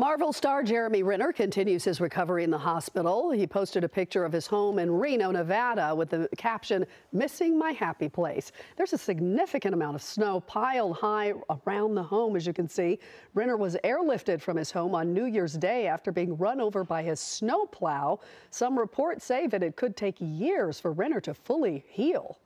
Marvel star Jeremy Renner continues his recovery in the hospital. He posted a picture of his home in Reno, Nevada with the caption, Missing My Happy Place. There's a significant amount of snow piled high around the home, as you can see. Renner was airlifted from his home on New Year's Day after being run over by his snowplow. Some reports say that it could take years for Renner to fully heal.